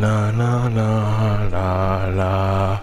La la la la la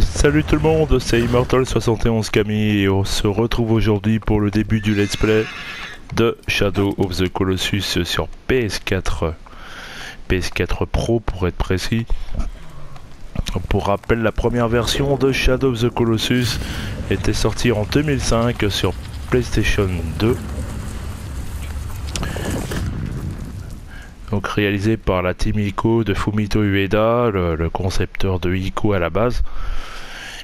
Salut tout le monde, c'est Immortal71 Camille et on se retrouve aujourd'hui pour le début du let's play de Shadow of the Colossus sur PS4 PS4 Pro pour être précis. Pour rappel la première version de Shadow of the Colossus était sortie en 2005 sur PlayStation 2 donc réalisé par la team Ico de Fumito Ueda, le, concepteur de Ico à la base,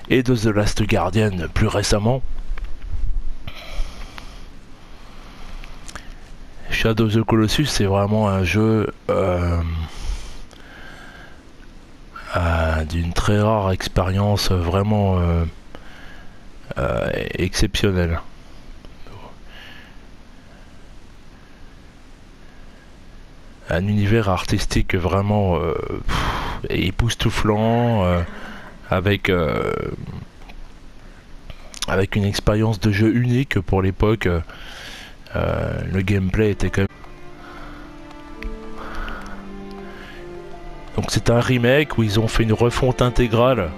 et de The Last Guardian plus récemment. Shadow of the Colossus, c'est vraiment un jeu euh, euh, d'une très rare expérience, vraiment euh, exceptionnelle. un univers artistique vraiment époustouflant, avec, euh, avec une expérience de jeu unique pour l'époque. le gameplay était quand même... Donc c'est un remake où ils ont fait une refonte intégrale.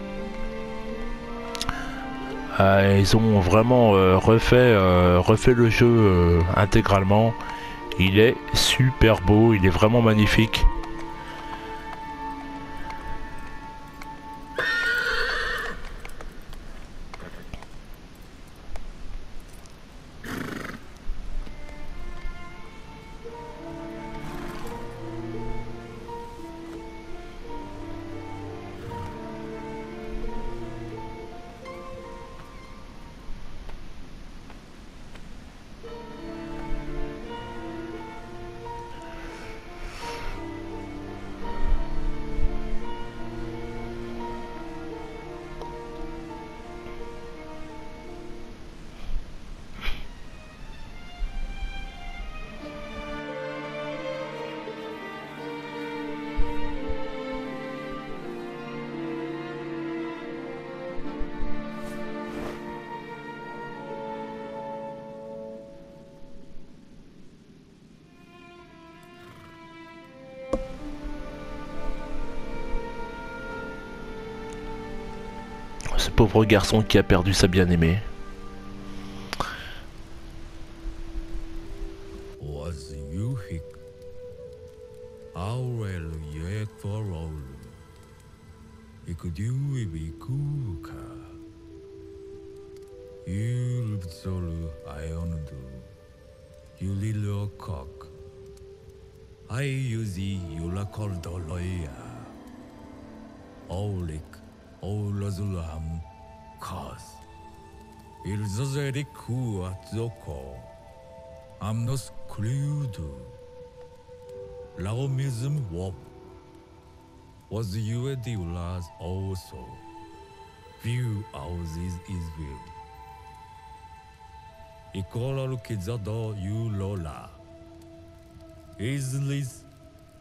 ils ont vraiment refait, refait le jeu intégralement. Il est super beau, il est vraiment magnifique. Pauvre garçon qui a perdu sa bien-aimée. you. Ikolol kizodo yulola. Islis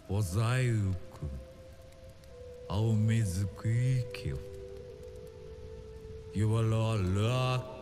pozaiuku. Aumizukuikyo. You will all look.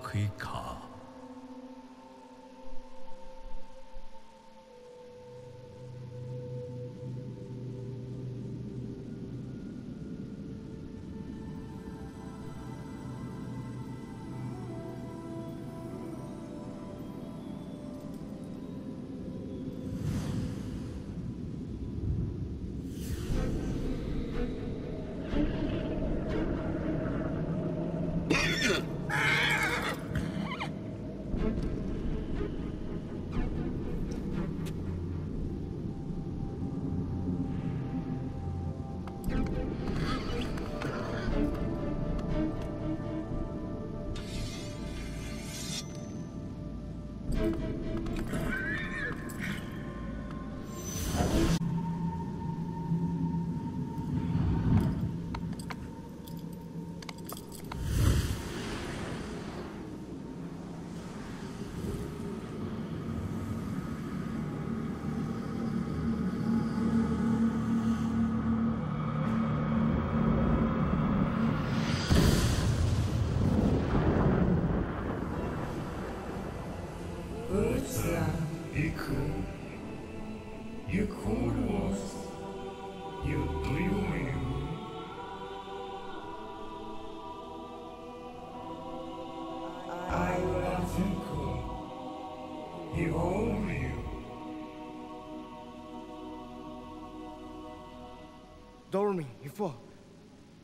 army for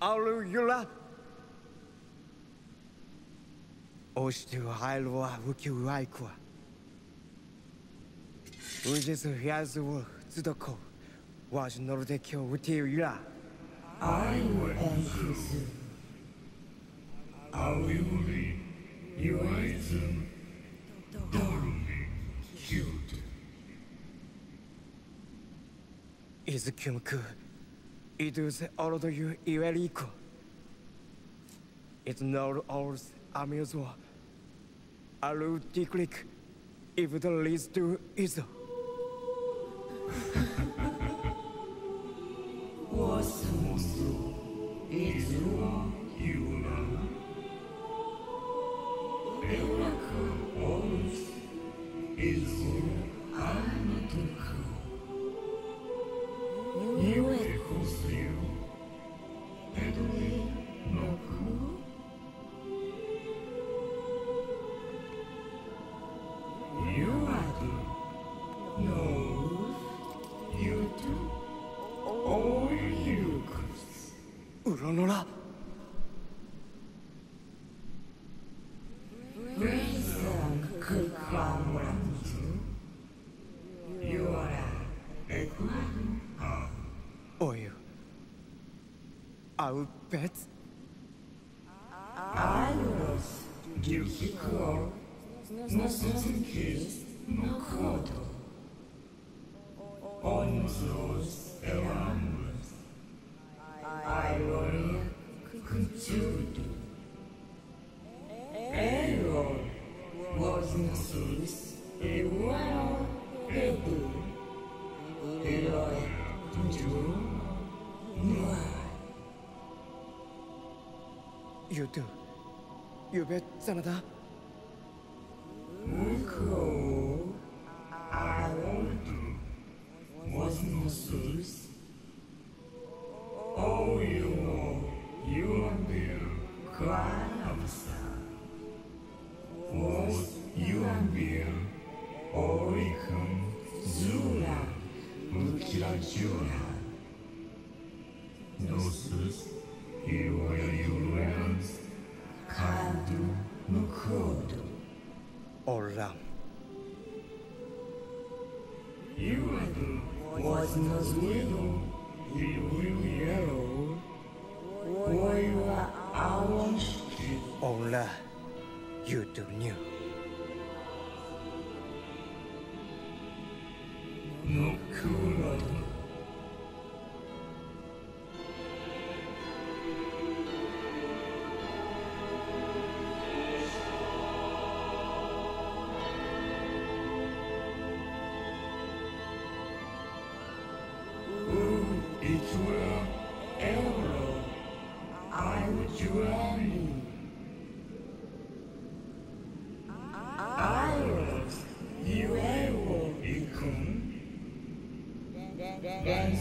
Aulula. Oshtu Hailwa Wukiu Raikwa. Ujis to Tsudoko was Nordekyo Wutiula. I will answer soon. Aululi, Yuaizum, Is it Izukimku. Idus old you Iwerico. It's not alls amusement. Alu Tiklik, if the least to Izo. のら。 おゆ。あうべつ。 You do. You bet 真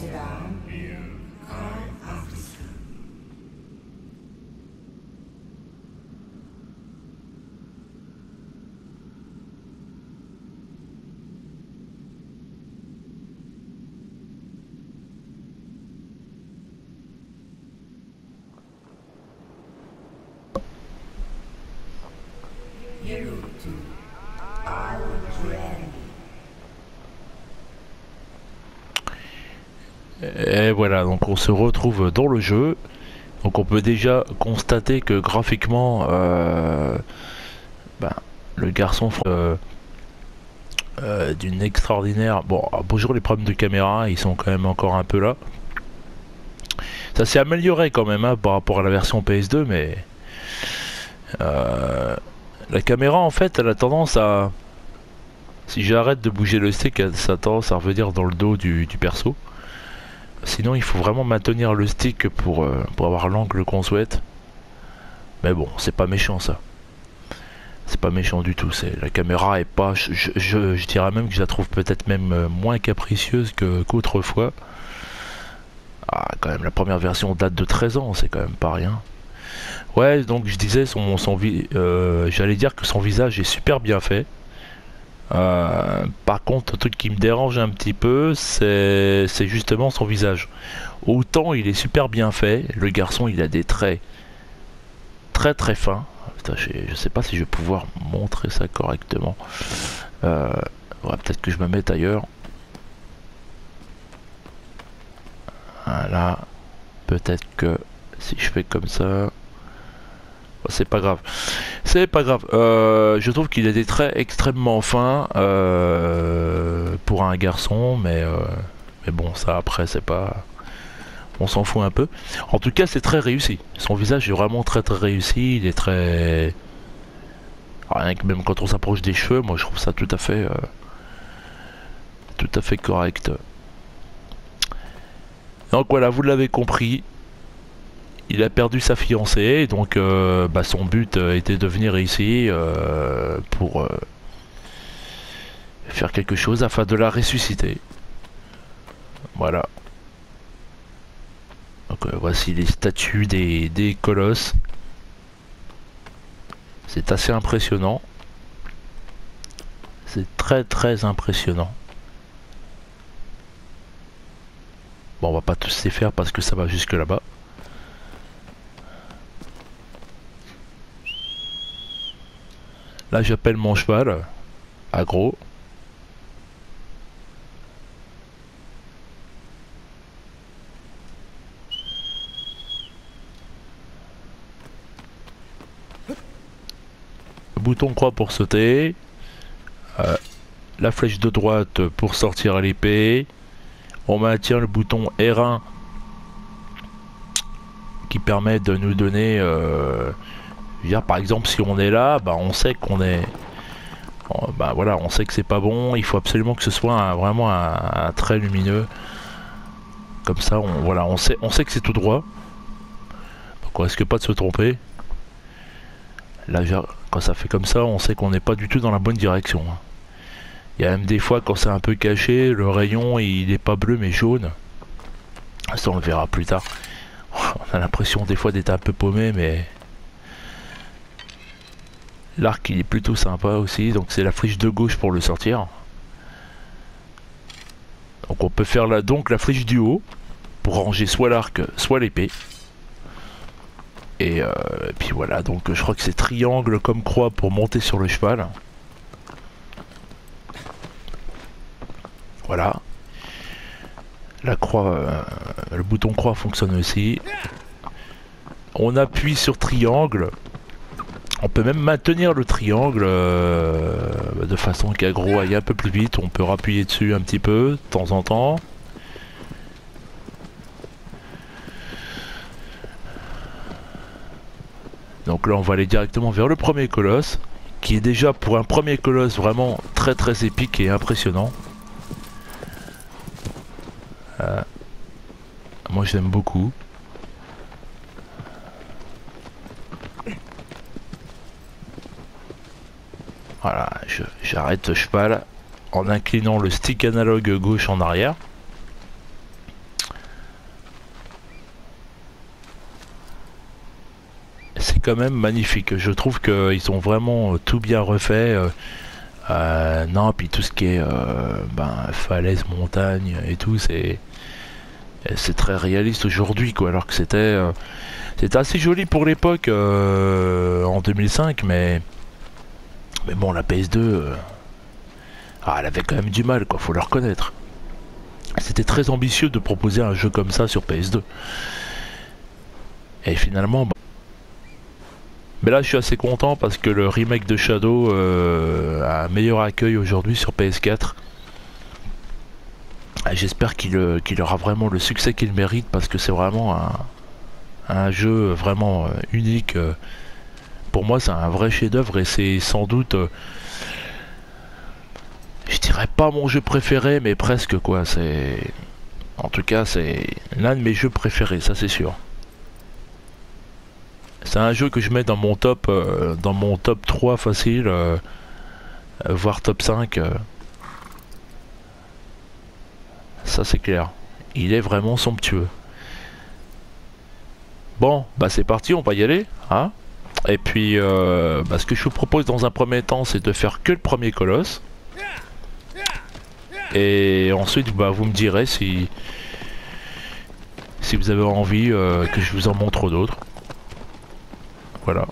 Yeah. Et voilà, donc on se retrouve dans le jeu. Donc on peut déjà constater que graphiquement, euh, ben, le garçon euh, euh, d'une extraordinaire. Bon, alors, bonjour les problèmes de caméra, ils sont quand même encore un peu là. Ça s'est amélioré quand même hein, par rapport à la version PS2, mais euh, la caméra en fait, elle a tendance à. Si j'arrête de bouger le stick, ça a tendance à revenir dans le dos du perso. Sinon, il faut vraiment maintenir le stick pour, euh, pour avoir l'angle qu'on souhaite. Mais bon, c'est pas méchant ça. C'est pas méchant du tout. C'est la caméra est pas. Je, dirais même que je la trouve peut-être même euh, moins capricieuse qu'autrefois. Ah, quand même, la première version date de 13 ans, c'est quand même pas rien. Ouais, donc je disais, euh, j'allais dire que son visage est super bien fait. Euh, par contre, le truc qui me dérange un petit peu, c'est justement son visage. Autant il est super bien fait, le garçon il a des traits très très fins. Je, je sais pas si je vais pouvoir montrer ça correctement. Euh, Peut-être que je me mette ailleurs. Voilà. Peut-être que si je fais comme ça. C'est pas grave. C'est pas grave. Euh, je trouve qu'il des traits extrêmement fins euh, pour un garçon, mais, euh, mais bon, ça après, c'est pas. On s'en fout un peu. En tout cas, c'est très réussi. Son visage est vraiment très très réussi. Il est très. Rien que même quand on s'approche des cheveux, moi je trouve ça tout à fait. tout à fait correct. Donc voilà, vous l'avez compris. Il a perdu sa fiancée, donc euh, bah, son but euh, était de venir ici euh, pour faire quelque chose afin de la ressusciter. Voilà. Donc voici les statues des, des colosses. C'est assez impressionnant. C'est très très impressionnant. Bon, on va pas tous les faire parce que ça va jusque là-bas. Là, j'appelle mon cheval. Agro. Bouton croix pour sauter. Euh, la flèche de droite pour sortir à l'épée. On maintient le bouton R1 qui permet de nous donner euh, par exemple si on est là bah on sait qu'on est bah voilà on sait que c'est pas bon. Il faut absolument que ce soit vraiment un, trait lumineux. Comme ça on voilà on sait on sait que c'est tout droit. Donc on risque pas de se tromper? Là quand ça fait comme ça on sait qu'on n'est pas du tout dans la bonne direction hein. il y a même des fois quand c'est un peu caché le rayon il est pas bleu mais jaune. Ça on le verra plus tard. On a l'impression des fois d'être un peu paumé mais l'arc il est plutôt sympa aussi donc c'est la friche de gauche pour le sortir Donc on peut faire là donc la flèche du haut pour ranger soit l'arc, soit l'épée. Et, euh, et puis voilà, donc je crois que c'est triangle comme croix pour monter sur le cheval. Voilà. La croix, euh, le bouton croix fonctionne aussi. On appuie sur triangle. On peut même maintenir le triangle euh, de façon qu'agro aille un peu plus vite. On peut rappuyer dessus un petit peu de temps en temps. Donc là on va aller directement vers le premier colosse. Qui est déjà pour un premier colosse vraiment très très épique et impressionnant. Euh, moi j'aime beaucoup. Voilà, j'arrête cheval en inclinant le stick analogue gauche en arrière. C'est quand même magnifique. Je trouve qu'ils ont vraiment euh, tout bien refait. euh, euh, non, puis tout ce qui est euh, ben, falaise, montagne et tout, c'est c'est très réaliste aujourd'hui, quoi. Alors que c'était c'était assez joli pour l'époque en 2005, mais mais bon, la PS2, euh, ah, elle avait quand même du mal, quoi. Faut le reconnaître. C'était très ambitieux de proposer un jeu comme ça sur PS2. Et finalement, bah, mais là, je suis assez content parce que le remake de Shadow euh, a un meilleur accueil aujourd'hui sur PS4. Et J'espère qu'il euh, qu'il aura vraiment le succès qu'il mérite parce que c'est vraiment un, jeu vraiment unique. Pour moi, c'est un vrai chef-d'œuvre et c'est sans doute, euh, je dirais pas mon jeu préféré, mais presque quoi. C'est, en tout cas, c'est l'un de mes jeux préférés, ça c'est sûr. C'est un jeu que je mets dans mon top, euh, dans mon top 3 facile, euh, voire top 5. euh. Ça c'est clair. Il est vraiment somptueux. Bon, bah c'est parti, on va y aller. Hein? Et puis, euh, bah, ce que je vous propose dans un premier temps, c'est de faire que le premier colosse. Et ensuite, bah, vous me direz si, si vous avez envie euh, que je vous en montre d'autres. Voilà.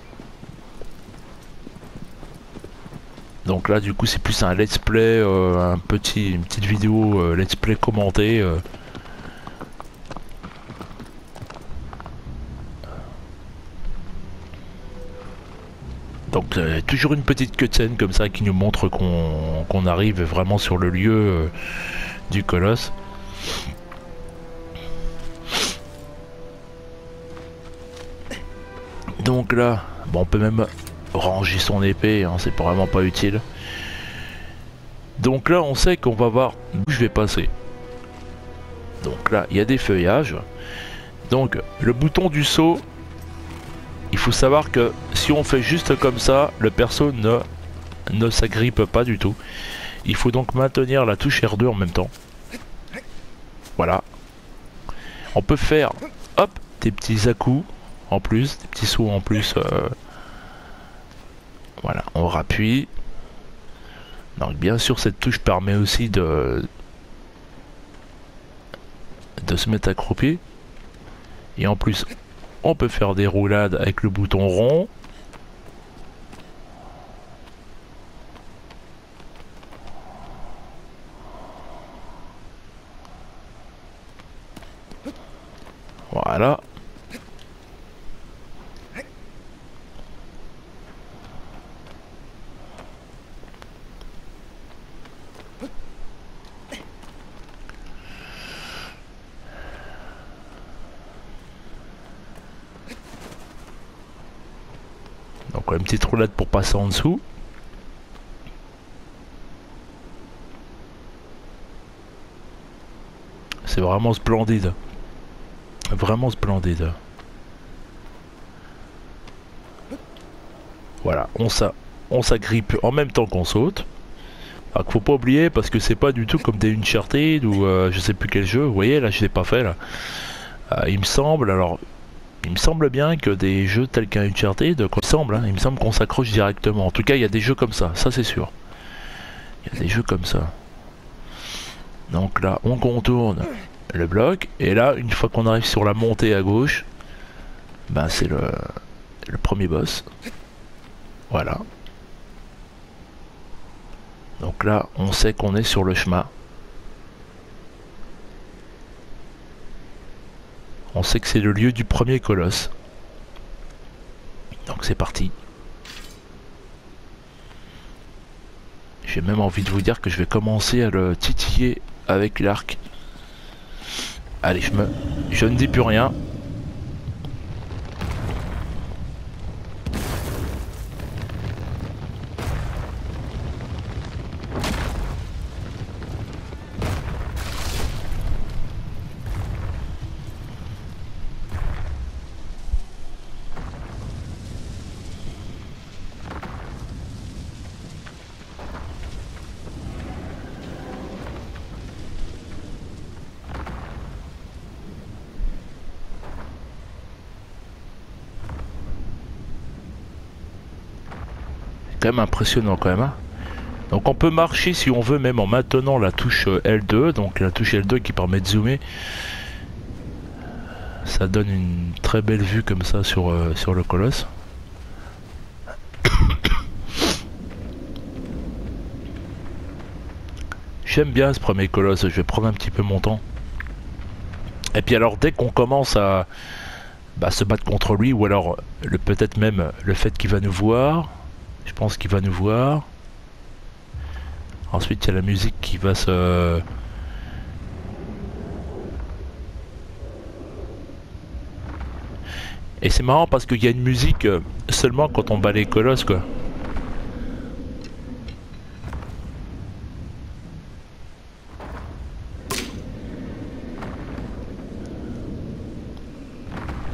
Donc là, du coup, c'est plus un let's play, euh, un petit, une petite vidéo let's play commentée. Donc euh, toujours une petite cutscene comme ça qui nous montre qu'on arrive vraiment sur le lieu euh, du colosse. Donc là, bon, on peut même ranger son épée, hein, c'est vraiment pas utile. Donc là, on sait qu'on va voir d'où je vais passer. Donc là, il y a des feuillages. Donc le bouton du saut, il faut savoir que si on fait juste comme ça, le perso ne, ne s'agrippe pas du tout. Il faut donc maintenir la touche R2 en même temps. Voilà. On peut faire, hop, des petits à-coups en plus, des petits sauts en plus. euh, Voilà, on rappuie. Donc bien sûr, cette touche permet aussi de de se mettre accroupi. Et en plus, on peut faire des roulades avec le bouton rond. Voilà. Petite roulade pour passer en dessous. C'est vraiment splendide. Vraiment splendide. Voilà, on s'a- on s'agrippe en même temps qu'on saute. Qu'il faut pas oublier parce que c'est pas du tout comme des Uncharted ou euh, je sais plus quel jeu. Vous voyez là, je l'ai pas fait là. Euh, il me semble, alors il me semble bien que des jeux tels qu'un Uncharted, il me semble, hein, il me semble qu'on s'accroche directement. En tout cas, il y a des jeux comme ça, ça c'est sûr. Il y a des jeux comme ça. Donc là, on contourne le bloc. Et là, une fois qu'on arrive sur la montée à gauche, ben c'est le premier boss. Voilà. Donc là, on sait qu'on est sur le chemin. On sait que c'est le lieu du premier colosse. Donc c'est parti. J'ai même envie de vous dire que je vais commencer à le titiller avec l'arc. Allez, je me... Je ne dis plus rien. Quand même impressionnant quand même. hein. donc on peut marcher si on veut même en maintenant la touche euh, L2, donc la touche L2 qui permet de zoomer. Ça donne une très belle vue comme ça sur, euh, sur le colosse. J'aime bien ce premier colosse, je vais prendre un petit peu mon temps. Et puis alors dès qu'on commence à bah, se battre contre lui, ou alors peut-être même le fait qu'il va nous voir, je pense qu'il va nous voir. Ensuite, il y a la musique qui va se... Et c'est marrant parce qu'il y a une musique euh, seulement quand on bat les colosses, quoi.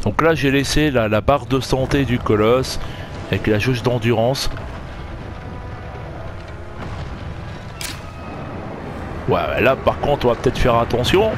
Donc là, j'ai laissé la, la barre de santé du colosse avec la jauge d'endurance. Ouais, là par contre, on va peut-être faire attention.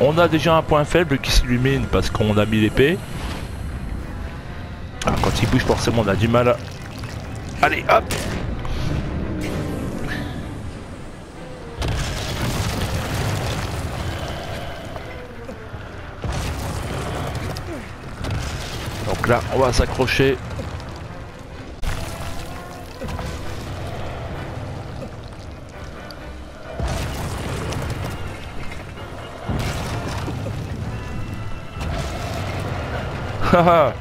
On a déjà un point faible qui s'illumine parce qu'on a mis l'épée. Ah, quand il bouge, forcément, on a du mal à... Allez, hop Donc là, on va s'accrocher.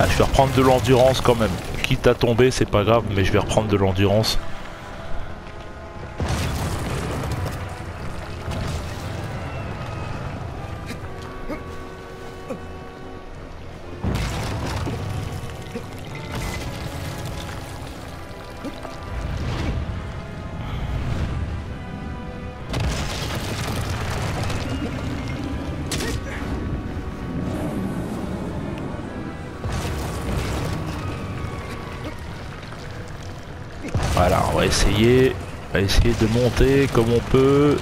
Ah, je vais reprendre de l'endurance quand même. Quitte à tomber, c'est pas grave, mais je vais reprendre de l'endurance. De monter comme on peut.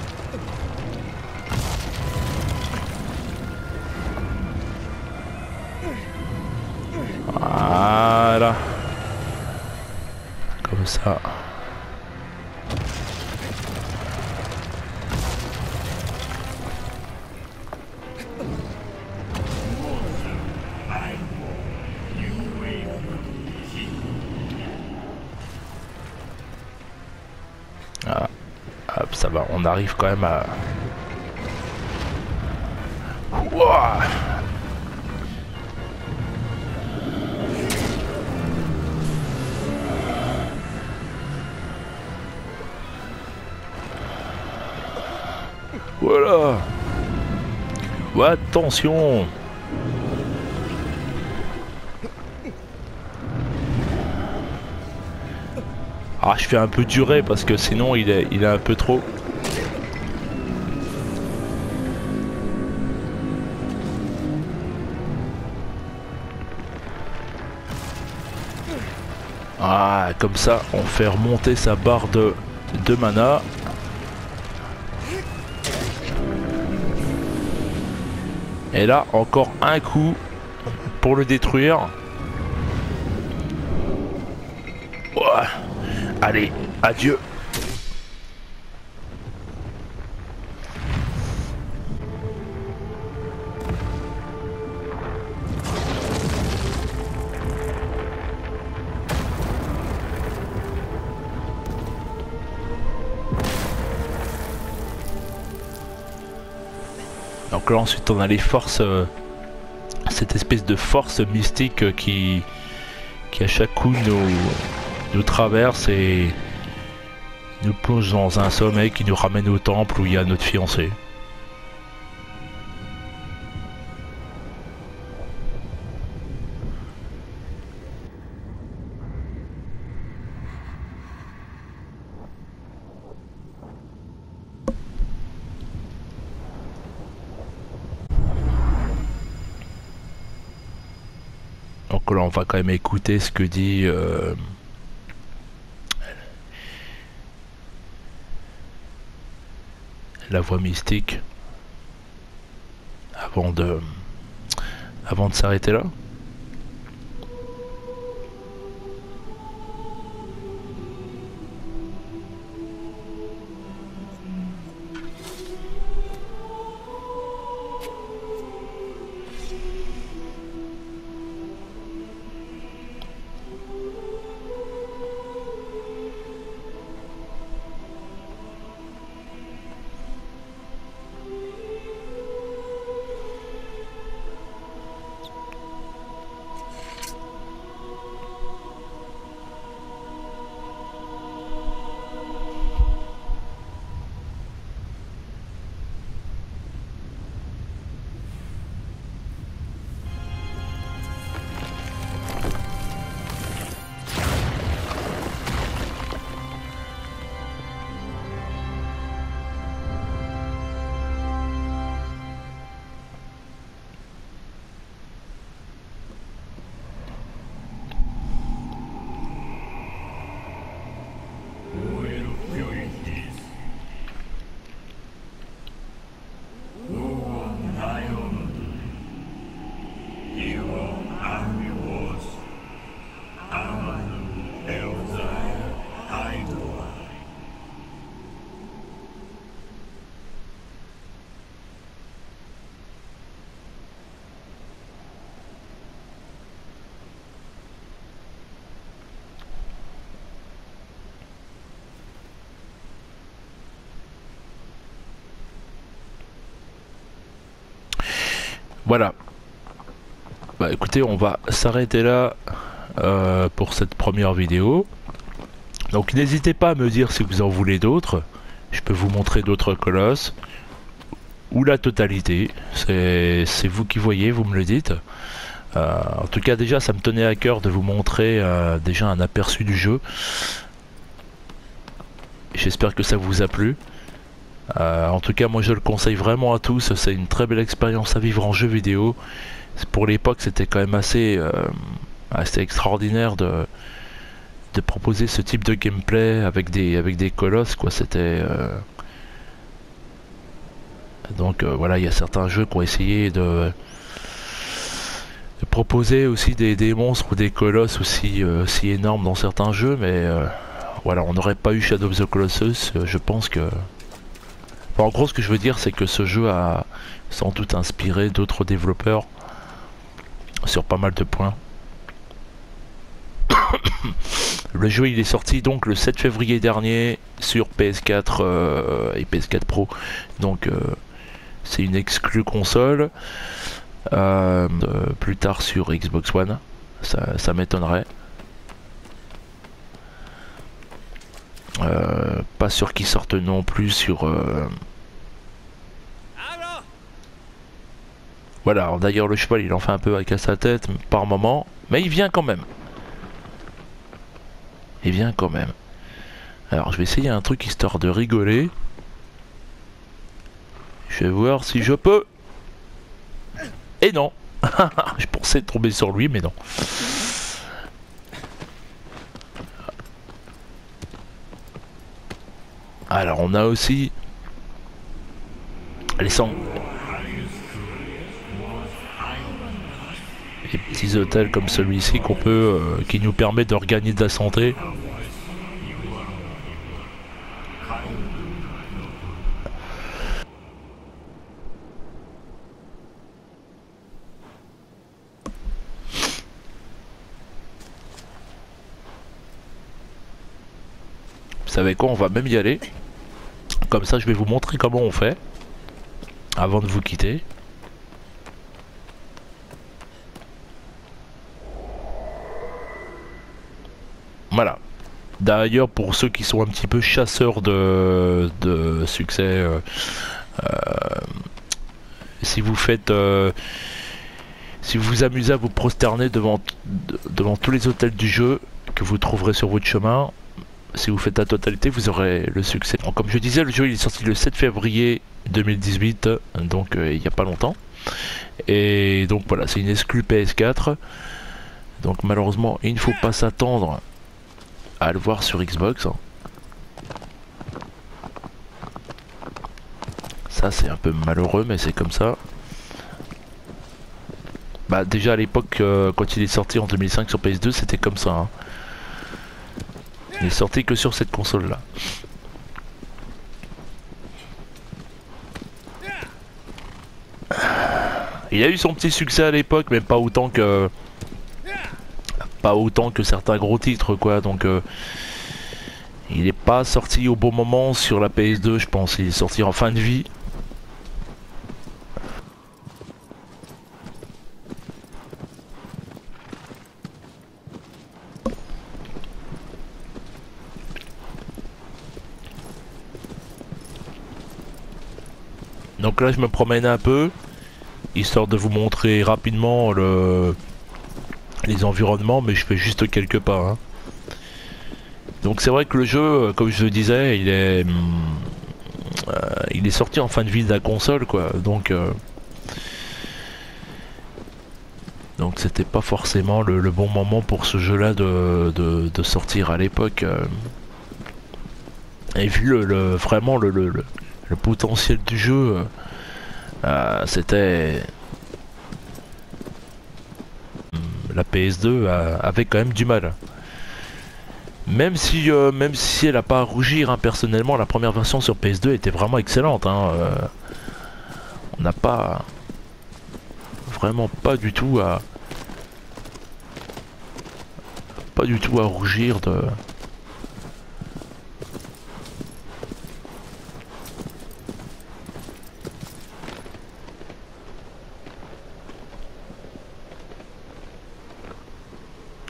arrive quand même à... Ouah Voilà Attention Ah je fais un peu durer parce que sinon il est, il est un peu trop. Ah, comme ça, on fait remonter sa barre de, mana. Et là, encore un coup pour le détruire. Allez, adieu. Ensuite on a les forces, euh, cette espèce de force mystique qui, qui à chaque coup nous, nous traverse et nous plonge dans un sommeil qui nous ramène au temple où il y a notre fiancé. On va quand même écouter ce que dit euh, la voix mystique avant de avant de s'arrêter là. Voilà. Bah écoutez, on va s'arrêter là euh, pour cette première vidéo. Donc n'hésitez pas à me dire si vous en voulez d'autres. Je peux vous montrer d'autres colosses. Ou la totalité. C'est vous qui voyez, vous me le dites. Euh, en tout cas déjà ça me tenait à cœur de vous montrer euh, déjà un aperçu du jeu. J'espère que ça vous a plu. Euh, en tout cas, moi je le conseille vraiment à tous. C'est une très belle expérience à vivre en jeu vidéo. Pour l'époque, c'était quand même assez, euh, extraordinaire de, proposer ce type de gameplay avec des, avec des colosses. Quoi, euh, Donc voilà, il y a certains jeux qui ont essayé de, de proposer aussi des, des monstres ou des colosses aussi, aussi énormes dans certains jeux, mais voilà, on n'aurait pas eu Shadow of the Colossus. je pense que En gros, ce que je veux dire, c'est que ce jeu a sans doute inspiré d'autres développeurs sur pas mal de points. le jeu, il est sorti donc le 7 février dernier sur PS4 euh, et PS4 Pro. Donc, euh, c'est une exclue console. Euh, plus tard sur Xbox One, ça m'étonnerait. Euh, pas sûr qu'il sorte non plus sur. euh, Voilà, d'ailleurs le cheval il en fait un peu avec à sa tête par moment, mais il vient quand même. Il vient quand même. Alors je vais essayer un truc histoire de rigoler. Je vais voir si je peux. Et non Je pensais tomber sur lui mais non. Alors on a aussi les sangs. Les petits hôtels comme celui-ci qu'on peut, euh, qui nous permet de regagner de la santé. Quoi, on va même y aller. Comme ça, je vais vous montrer comment on fait. Avant de vous quitter. Voilà. D'ailleurs, pour ceux qui sont un petit peu chasseurs de, succès, euh, euh, si vous faites... euh, si vous vous amusez à vous prosterner devant, de- devant tous les hôtels du jeu que vous trouverez sur votre chemin, si vous faites la totalité, vous aurez le succès. Comme je disais, le jeu il est sorti le 7 février 2018, donc euh, il n'y a pas longtemps. Et donc voilà, c'est une exclue PS4. Donc malheureusement, il ne faut pas s'attendre à le voir sur Xbox. Ça c'est un peu malheureux, mais c'est comme ça. Bah déjà à l'époque, euh, quand il est sorti en 2005 sur PS2, c'était comme ça. hein. Il est sorti que sur cette console là. Il a eu son petit succès à l'époque, mais pas autant que pas autant que certains gros titres quoi. Donc euh, il n'est pas sorti au bon moment sur la PS2, je pense. Il est sorti en fin de vie. Donc là, je me promène un peu, histoire de vous montrer rapidement le... les environnements, mais je fais juste quelques pas. hein. Donc c'est vrai que le jeu, comme je le disais, il est, hum, euh, il est sorti en fin de vie de la console, quoi. Donc, euh, donc c'était pas forcément le, bon moment pour ce jeu-là de sortir à l'époque. euh. Et vu le, le- vraiment le, le- potentiel du jeu, euh, euh, c'était Hum, la PS2 euh, avait quand même du mal. Même si, euh, même si elle a pas à rougir, hein, personnellement, la première version sur PS2 était vraiment excellente. hein, euh, on n'a pas vraiment pas du tout à pas du tout à rougir de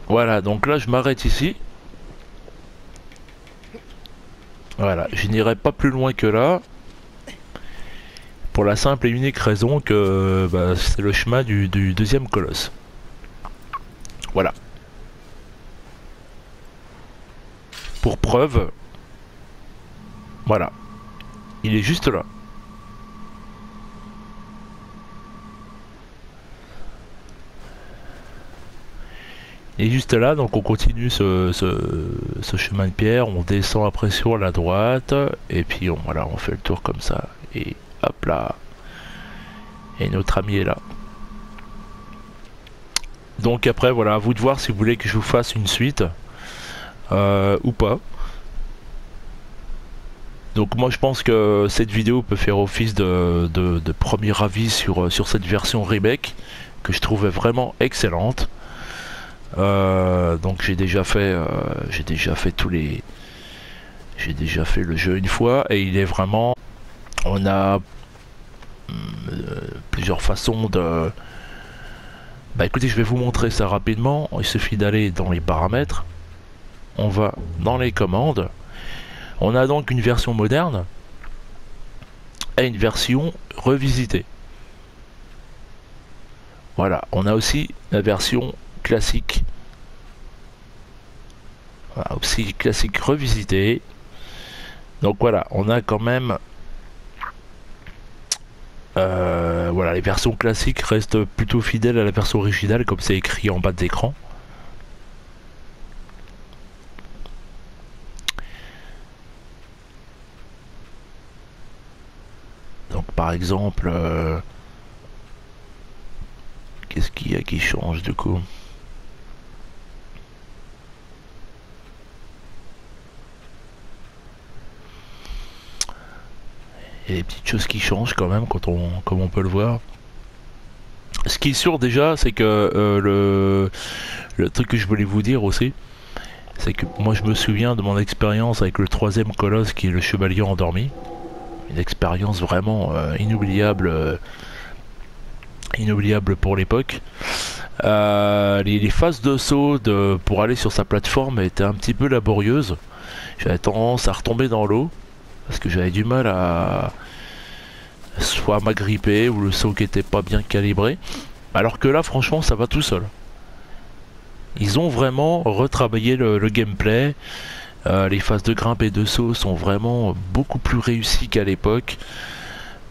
Voilà, donc là je m'arrête ici. Voilà, je n'irai pas plus loin que là. Pour la simple et unique raison que bah, c'est le chemin du, du deuxième colosse. Voilà. Pour preuve, voilà. Il est juste là. Est juste là, donc on continue ce, chemin de pierre, on descend après sur la droite, et puis on, voilà, on fait le tour comme ça, et hop là. Et notre ami est là. Donc après, voilà, à vous de voir si vous voulez que je vous fasse une suite, euh, ou pas. Donc moi je pense que cette vidéo peut faire office de premier avis sur, sur cette version remake, que je trouvais vraiment excellente. Euh, donc j'ai déjà fait euh, j'ai déjà fait tous les j'ai déjà fait le jeu une fois et il est vraiment on a euh, plusieurs façons de bah écoutez je vais vous montrer ça rapidement. Il suffit d'aller dans les paramètres. On va dans les commandes. On a donc une version moderne et une version revisitée. Voilà on a aussi la version classique. Voilà, aussi classique revisité. Donc voilà, on a quand même... Euh, voilà, les versions classiques restent plutôt fidèles à la version originale, comme c'est écrit en bas de l'écran. Donc par exemple, euh, qu'est-ce qu'il y a qui change du coup? Il y a des petites choses qui changent quand même, quand on, comme on peut le voir. Ce qui est sûr déjà, c'est que euh, le, le truc que je voulais vous dire aussi, c'est que moi je me souviens de mon expérience avec le troisième colosse qui est le chevalier endormi. Une expérience vraiment euh, inoubliable, euh, inoubliable pour l'époque. Les, phases de saut pour aller sur sa plateforme étaient un petit peu laborieuses. J'avais tendance à retomber dans l'eau parce que j'avais du mal à soit m'agripper ou le saut qui était pas bien calibré. Alors que là, franchement, ça va tout seul. Ils ont vraiment retravaillé le, gameplay. Euh, les phases de grimpe et de saut sont vraiment beaucoup plus réussies qu'à l'époque.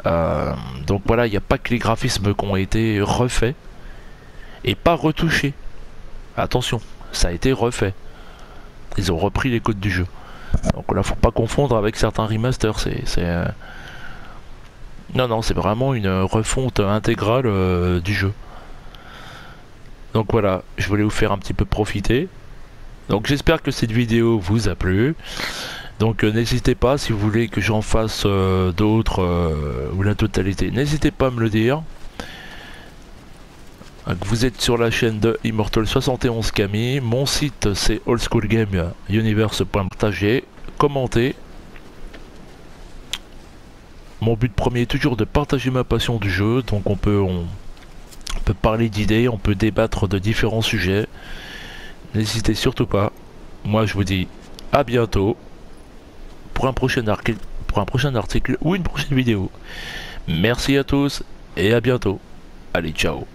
Euh, donc voilà, il n'y a pas que les graphismes qui ont été refaits et pas retouchés. Attention, ça a été refait. Ils ont repris les codes du jeu. Donc là, faut pas confondre avec certains remasters. C'est, euh, non, non, c'est vraiment une refonte intégrale euh, du jeu. Donc voilà, je voulais vous faire un petit peu profiter. Donc j'espère que cette vidéo vous a plu. Donc euh, n'hésitez pas si vous voulez que j'en fasse d'autres ou la totalité, n'hésitez pas à me le dire. Vous êtes sur la chaîne de Immortal71 Camille. Mon site c'est oldschoolgameuniverse.partagé. Commentez. Mon but premier est toujours de partager ma passion du jeu. Donc on peut, on, on peut parler d'idées, on peut débattre de différents sujets. N'hésitez surtout pas. Moi je vous dis à bientôt pour un prochain pour un prochain article ou une prochaine vidéo. Merci à tous et à bientôt. Allez, ciao